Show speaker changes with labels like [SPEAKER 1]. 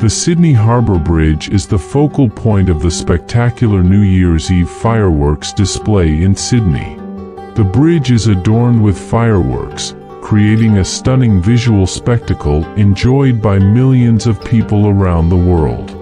[SPEAKER 1] The Sydney Harbour Bridge is the focal point of the spectacular New Year's Eve fireworks display in Sydney. The bridge is adorned with fireworks, creating a stunning visual spectacle enjoyed by millions of people around the world.